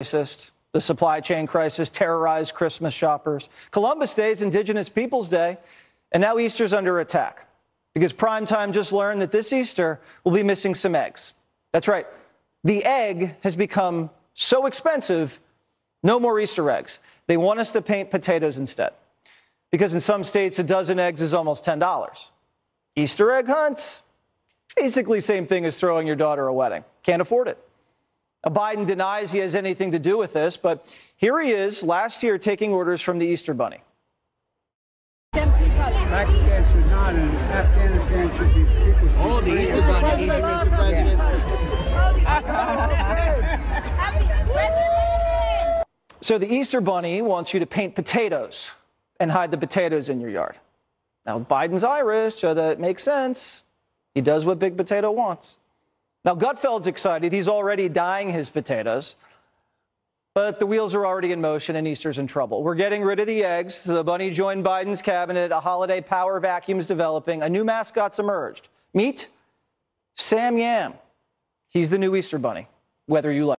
The supply chain crisis terrorized Christmas shoppers. Columbus Day is Indigenous Peoples Day, and now Easter's under attack because Primetime just learned that this Easter will be missing some eggs. That's right. The egg has become so expensive, no more Easter eggs. They want us to paint potatoes instead because in some states, a dozen eggs is almost $10. Easter egg hunts, basically same thing as throwing your daughter a wedding. Can't afford it. Uh, Biden denies he has anything to do with this, but here he is last year taking orders from the Easter Bunny. Pakistan should not, and Afghanistan should be. Oh, the Easter Bunny, Easter Mr. President. So the Easter Bunny wants you to paint potatoes and hide the potatoes in your yard. Now, Biden's Irish, so that makes sense. He does what Big Potato wants. Now, Gutfeld's excited. He's already dyeing his potatoes. But the wheels are already in motion and Easter's in trouble. We're getting rid of the eggs. The bunny joined Biden's cabinet. A holiday power vacuum is developing. A new mascot's emerged. Meet Sam Yam. He's the new Easter bunny, whether you like